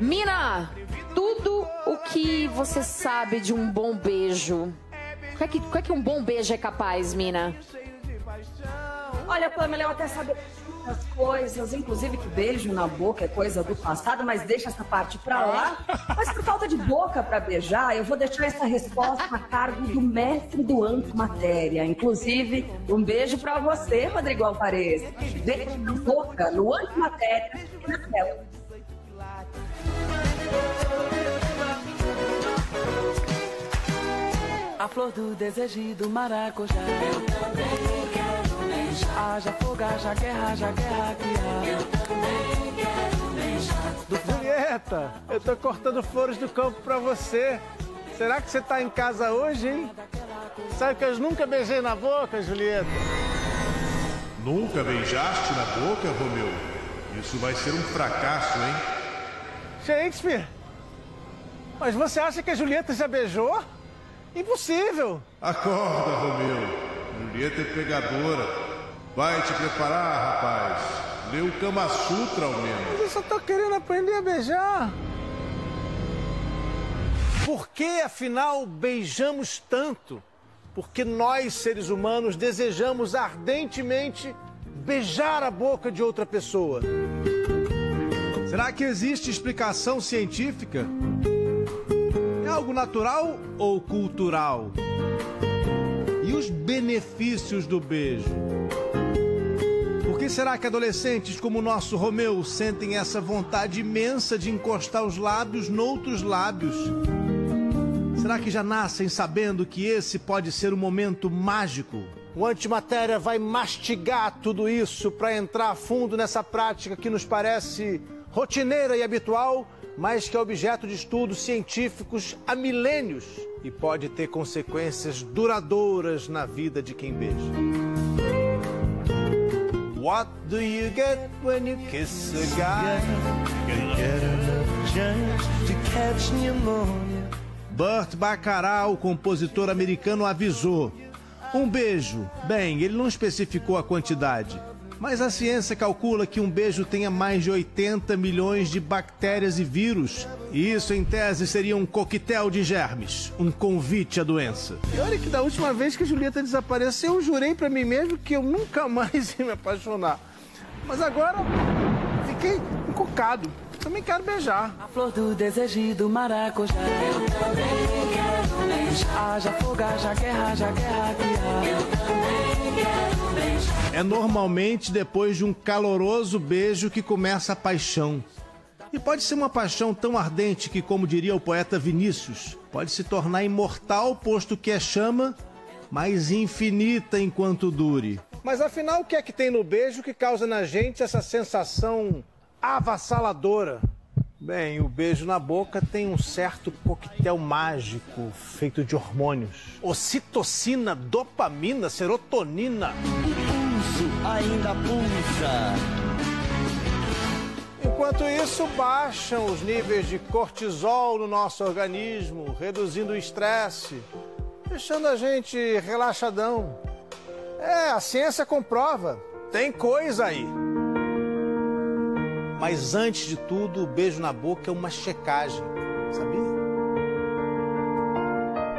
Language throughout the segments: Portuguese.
Mina, tudo o que você sabe de um bom beijo. O que é que, é que um bom beijo é capaz, Mina? Olha, Pamela, eu até saber muitas coisas, inclusive que beijo na boca é coisa do passado, mas deixa essa parte pra lá. Mas por falta de boca pra beijar, eu vou deixar essa resposta a cargo do mestre do antimatéria. Inclusive, um beijo pra você, Rodrigo Alvarez. Beijo na boca, no antimatéria e na tela. Flor do desejo do maracujá. Eu também quero beijar. Haja fogo, haja guerra, haja guerra que há. Eu também quero beijar. Julieta, eu tô cortando flores do campo pra você. Será que você tá em casa hoje, hein? Sabe que eu nunca beijei na boca, Julieta? Nunca beijaste na boca, Romeu? Isso vai ser um fracasso, hein? Shakespeare! Mas você acha que a Julieta já beijou? Impossível! Acorda, Romeu. Julieta é pegadora. Vai te preparar, rapaz. Lê o Kama Sutra ao menos. Mas eu só tô querendo aprender a beijar. Por que, afinal, beijamos tanto? Porque nós, seres humanos, desejamos ardentemente beijar a boca de outra pessoa. Será que existe explicação científica? Algo natural ou cultural? E os benefícios do beijo? Por que será que adolescentes como o nosso Romeu sentem essa vontade imensa de encostar os lábios noutros lábios? Será que já nascem sabendo que esse pode ser um momento mágico? O antimatéria vai mastigar tudo isso para entrar a fundo nessa prática que nos parece rotineira e habitual mas que é objeto de estudos científicos há milênios e pode ter consequências duradouras na vida de quem beija. What do you get when you kiss a guy? You get enough to catch pneumonia. Burt Bacharach, o compositor americano, avisou: um beijo. Bem, ele não especificou a quantidade mas a ciência calcula que um beijo tenha mais de 80 milhões de bactérias e vírus. E isso, em tese, seria um coquetel de germes, um convite à doença. E olha que da última vez que a Julieta desapareceu, eu jurei para mim mesmo que eu nunca mais ia me apaixonar. Mas agora fiquei encucado. Também quero beijar. A flor do desejo do maracujá. Eu também quero beijar. Haja fogo, haja guerra, haja guerra que há. Eu também quero beijar. É normalmente depois de um caloroso beijo que começa a paixão. E pode ser uma paixão tão ardente que, como diria o poeta Vinícius, pode se tornar imortal, posto que é chama, mas infinita enquanto dure. Mas afinal, o que é que tem no beijo que causa na gente essa sensação avassaladora. Bem, o beijo na boca tem um certo coquetel mágico feito de hormônios. Ocitocina, dopamina, serotonina. O pulso ainda pulsa. Enquanto isso, baixam os níveis de cortisol no nosso organismo, reduzindo o estresse, deixando a gente relaxadão. É, a ciência comprova. Tem coisa aí. Mas antes de tudo, o beijo na boca é uma checagem, sabia?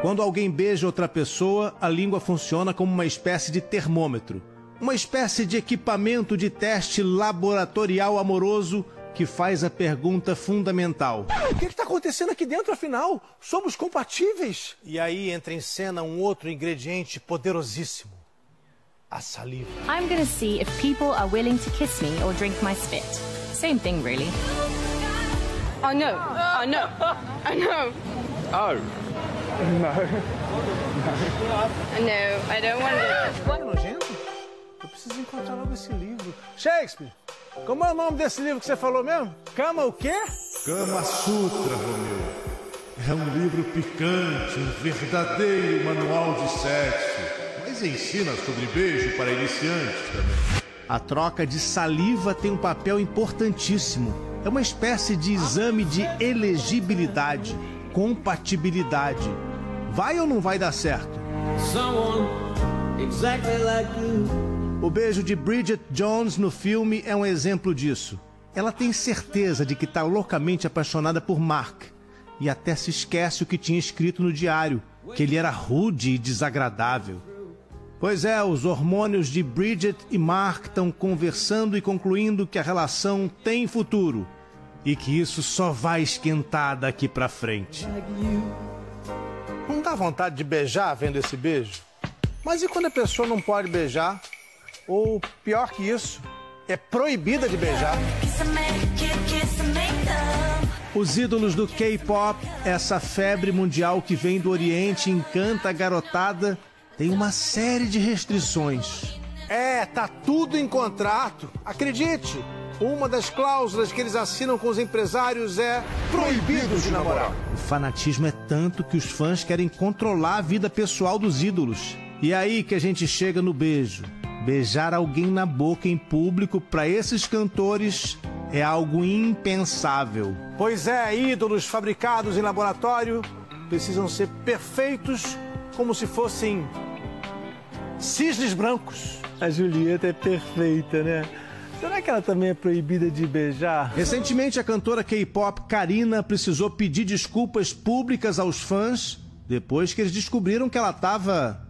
Quando alguém beija outra pessoa, a língua funciona como uma espécie de termômetro, uma espécie de equipamento de teste laboratorial amoroso que faz a pergunta fundamental: O que está acontecendo aqui dentro, afinal? Somos compatíveis? E aí entra em cena um outro ingrediente poderosíssimo: a saliva. I'm gonna see if people are willing to kiss me or drink my spit. Same thing, really. Oh no! Oh no! Oh no! Oh. No. No, I don't want to. Eu preciso encontrar logo esse livro. Shakespeare, como é o nome desse livro que você falou mesmo? Cama o quê? Kama Sutra, Romeu. É um livro picante, um verdadeiro manual de sexo. Mas ensina sobre beijo para iniciantes também. A troca de saliva tem um papel importantíssimo. É uma espécie de exame de elegibilidade, compatibilidade. Vai ou não vai dar certo? O beijo de Bridget Jones no filme é um exemplo disso. Ela tem certeza de que está loucamente apaixonada por Mark e até se esquece o que tinha escrito no diário, que ele era rude e desagradável. Pois é, os hormônios de Bridget e Mark estão conversando e concluindo que a relação tem futuro e que isso só vai esquentar daqui pra frente. Não dá vontade de beijar vendo esse beijo? Mas e quando a pessoa não pode beijar? Ou pior que isso, é proibida de beijar? Os ídolos do K-pop, essa febre mundial que vem do Oriente encanta a garotada, tem uma série de restrições. É, tá tudo em contrato. Acredite, uma das cláusulas que eles assinam com os empresários é proibidos de namorar. O fanatismo é tanto que os fãs querem controlar a vida pessoal dos ídolos. E é aí que a gente chega no beijo. Beijar alguém na boca em público para esses cantores é algo impensável. Pois é, ídolos fabricados em laboratório precisam ser perfeitos como se fossem cisnes brancos. A Julieta é perfeita, né? Será que ela também é proibida de beijar? Recentemente, a cantora K-pop Karina precisou pedir desculpas públicas aos fãs depois que eles descobriram que ela estava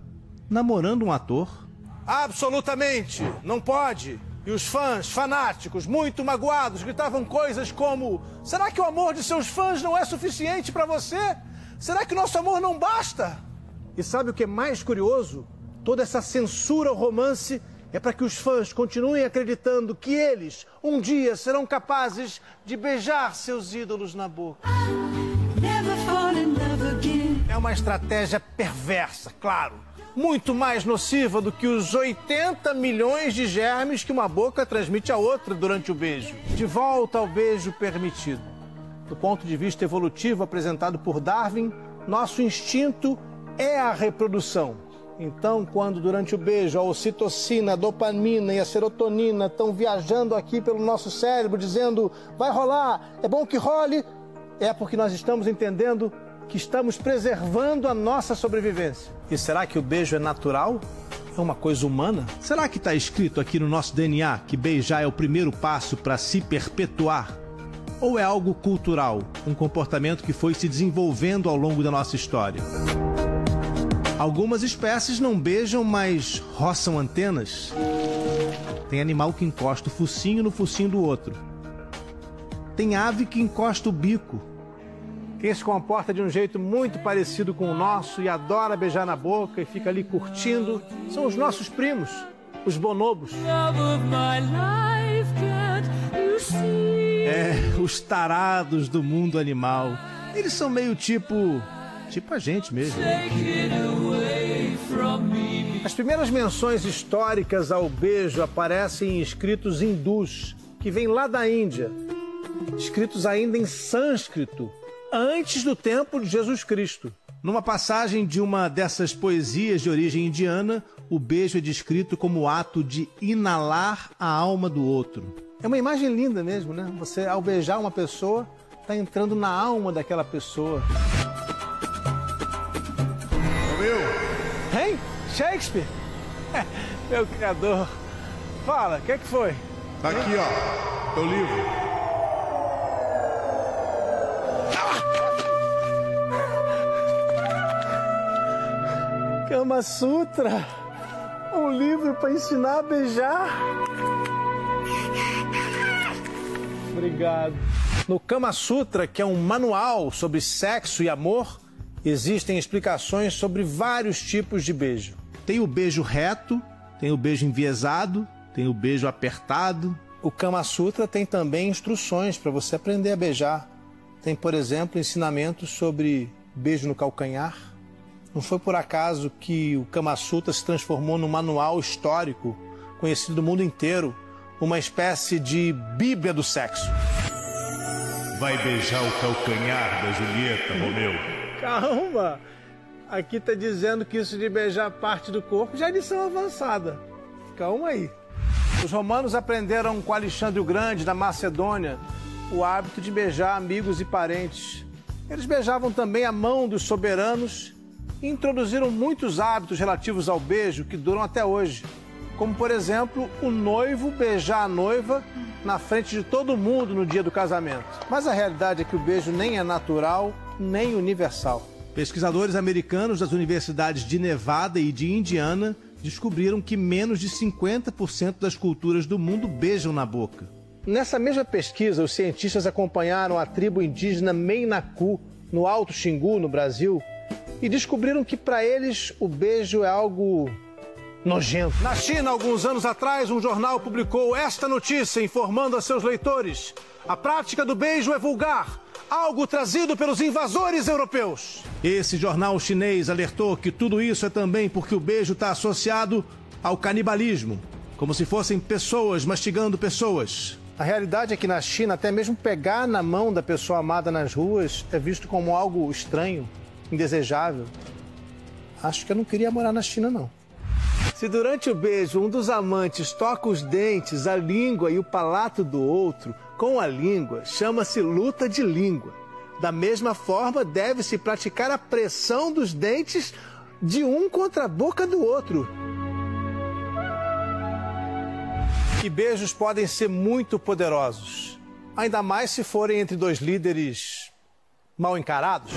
namorando um ator. Absolutamente! Não pode! E os fãs, fanáticos, muito magoados, gritavam coisas como: Será que o amor de seus fãs não é suficiente para você? Será que o nosso amor não basta? E sabe o que é mais curioso? Toda essa censura ao romance é para que os fãs continuem acreditando que eles, um dia, serão capazes de beijar seus ídolos na boca. É uma estratégia perversa, claro. Muito mais nociva do que os 80 milhões de germes que uma boca transmite a outra durante o beijo. De volta ao beijo permitido. Do ponto de vista evolutivo apresentado por Darwin, nosso instinto é a reprodução. Então, quando durante o beijo a ocitocina, a dopamina e a serotonina estão viajando aqui pelo nosso cérebro, dizendo vai rolar, é bom que role, é porque nós estamos entendendo que estamos preservando a nossa sobrevivência. E será que o beijo é natural? É uma coisa humana? Será que está escrito aqui no nosso DNA que beijar é o primeiro passo para se perpetuar? Ou é algo cultural, um comportamento que foi se desenvolvendo ao longo da nossa história? Algumas espécies não beijam, mas roçam antenas. Tem animal que encosta o focinho no focinho do outro. Tem ave que encosta o bico. Quem se comporta de um jeito muito parecido com o nosso e adora beijar na boca e fica ali curtindo são os nossos primos, os bonobos. É, os tarados do mundo animal. Eles são meio tipo Tipo a gente mesmo. As primeiras menções históricas ao beijo aparecem em escritos hindus, que vêm lá da Índia, escritos ainda em sânscrito, antes do tempo de Jesus Cristo. Numa passagem de uma dessas poesias de origem indiana, o beijo é descrito como o ato de inalar a alma do outro. É uma imagem linda mesmo, né? Você, ao beijar uma pessoa, está entrando na alma daquela pessoa. Shakespeare? Meu criador. Fala, o que, é que foi? Tá aqui, ó. Teu livro. Kama Sutra. Um livro para ensinar a beijar. Obrigado. No Kama Sutra, que é um manual sobre sexo e amor, existem explicações sobre vários tipos de beijo. Tem o beijo reto, tem o beijo enviesado, tem o beijo apertado. O Kama Sutra tem também instruções para você aprender a beijar. Tem, por exemplo, ensinamentos sobre beijo no calcanhar. Não foi por acaso que o Kama Sutra se transformou num manual histórico conhecido do mundo inteiro, uma espécie de Bíblia do sexo. Vai beijar o calcanhar da Julieta, Romeu. Calma! Aqui está dizendo que isso de beijar parte do corpo já é lição avançada. Calma aí. Os romanos aprenderam com Alexandre o Grande, da Macedônia, o hábito de beijar amigos e parentes. Eles beijavam também a mão dos soberanos e introduziram muitos hábitos relativos ao beijo que duram até hoje. Como, por exemplo, o noivo beijar a noiva na frente de todo mundo no dia do casamento. Mas a realidade é que o beijo nem é natural, nem universal. Pesquisadores americanos das universidades de Nevada e de Indiana descobriram que menos de 50% das culturas do mundo beijam na boca. Nessa mesma pesquisa, os cientistas acompanharam a tribo indígena Meinacu, no Alto Xingu, no Brasil, e descobriram que para eles o beijo é algo nojento. Na China, alguns anos atrás, um jornal publicou esta notícia informando a seus leitores: a prática do beijo é vulgar, algo trazido pelos invasores europeus. Esse jornal chinês alertou que tudo isso é também porque o beijo está associado ao canibalismo, como se fossem pessoas mastigando pessoas. A realidade é que na China, até mesmo pegar na mão da pessoa amada nas ruas é visto como algo estranho, indesejável. Acho que eu não queria morar na China, não. Se durante o beijo um dos amantes toca os dentes, a língua e o palato do outro com a língua, chama-se luta de língua. Da mesma forma, deve-se praticar a pressão dos dentes de um contra a boca do outro. E beijos podem ser muito poderosos, ainda mais se forem entre dois líderes mal encarados.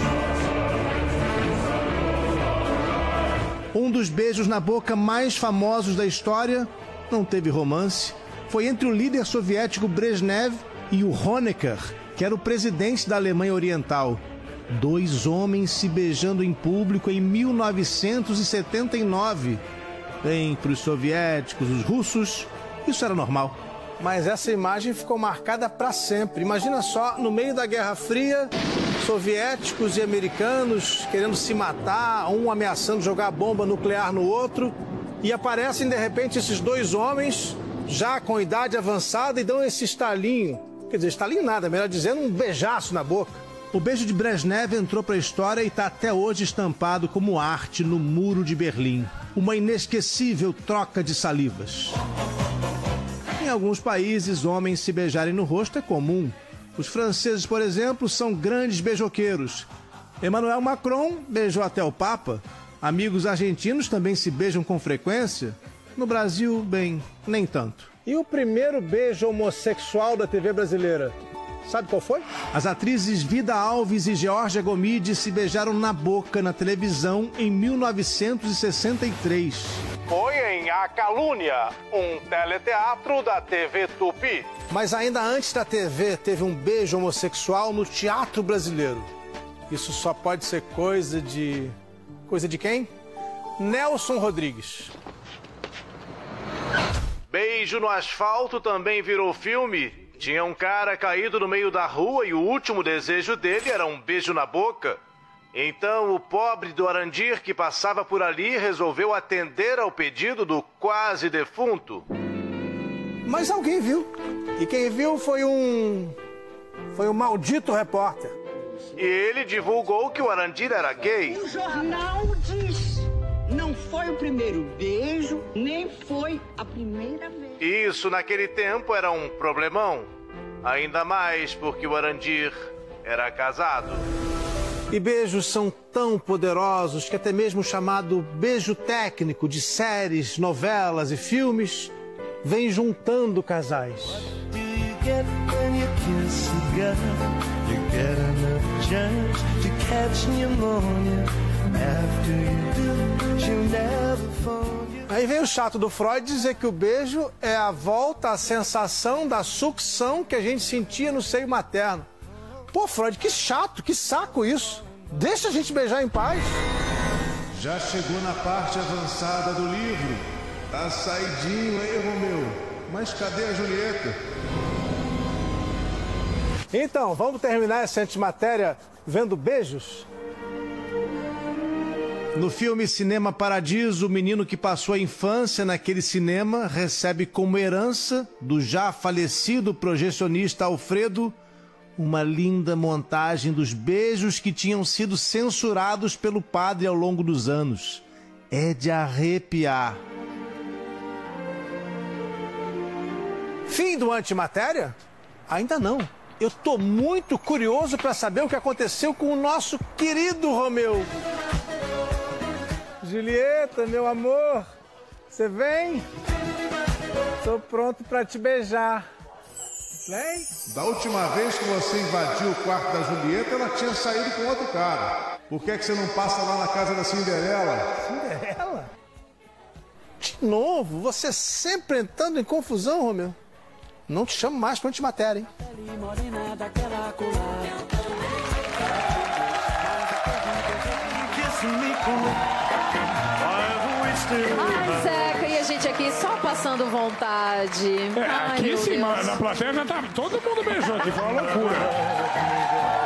Um dos beijos na boca mais famosos da história não teve romance. Foi entre o líder soviético Brezhnev e o Honecker, que era o presidente da Alemanha Oriental. Dois homens se beijando em público em 1979. Entre os soviéticos, os russos, isso era normal. Mas essa imagem ficou marcada para sempre. Imagina só, no meio da Guerra Fria, soviéticos e americanos querendo se matar, um ameaçando jogar bomba nuclear no outro, e aparecem de repente esses dois homens, já com idade avançada, e dão esse estalinho. Quer dizer, estalinho nada, melhor dizendo, um beijaço na boca. O beijo de Brezhnev entrou para a história e está até hoje estampado como arte no Muro de Berlim. Uma inesquecível troca de salivas. Em alguns países, homens se beijarem no rosto é comum. Os franceses, por exemplo, são grandes beijoqueiros. Emmanuel Macron beijou até o Papa. Amigos argentinos também se beijam com frequência. No Brasil, bem, nem tanto. E o primeiro beijo homossexual da TV brasileira? Sabe qual foi? As atrizes Vida Alves e Georgia Gomide se beijaram na boca na televisão em 1963. Foi em A Calúnia, um teleteatro da TV Tupi. Mas ainda antes da TV, teve um beijo homossexual no teatro brasileiro. Isso só pode ser coisa de. coisa de quem? Nelson Rodrigues. Beijo no asfalto também virou filme. Tinha um cara caído no meio da rua e o último desejo dele era um beijo na boca. Então o pobre do Arandir que passava por ali resolveu atender ao pedido do quase defunto. Mas alguém viu. E quem viu foi um. foi um maldito repórter. E ele divulgou que o Arandir era gay. O jornal diz. Foi o primeiro beijo, nem foi a primeira vez. Isso naquele tempo era um problemão. Ainda mais porque o Arandir era casado. E beijos são tão poderosos que até mesmo o chamado beijo técnico de séries, novelas e filmes vem juntando casais. Aí vem o chato do Freud dizer que o beijo é a volta à sensação da sucção que a gente sentia no seio materno. Pô, Freud, que chato, que saco isso. Deixa a gente beijar em paz. Já chegou na parte avançada do livro. Tá saidinho aí, Romeu. Mas cadê a Julieta? Então, vamos terminar essa antimatéria vendo beijos? No filme Cinema Paradiso, o menino que passou a infância naquele cinema recebe como herança do já falecido projecionista Alfredo uma linda montagem dos beijos que tinham sido censurados pelo padre ao longo dos anos. É de arrepiar. Fim do antimatéria? Ainda não. Eu tô muito curioso para saber o que aconteceu com o nosso querido Romeu. Julieta, meu amor, você vem? Tô pronto pra te beijar. Vem. Da última vez que você invadiu o quarto da Julieta, ela tinha saído com outro cara. Por que, é que você não passa lá na casa da Cinderela? Cinderela? De novo? Você sempre entrando em confusão, Romeu? Não te chamo mais pra antimatéria, hein? Ai, Zeca, e a gente aqui só passando vontade. É, Ai, aqui sim, na plateia já tá todo mundo beijou aqui, foi uma loucura.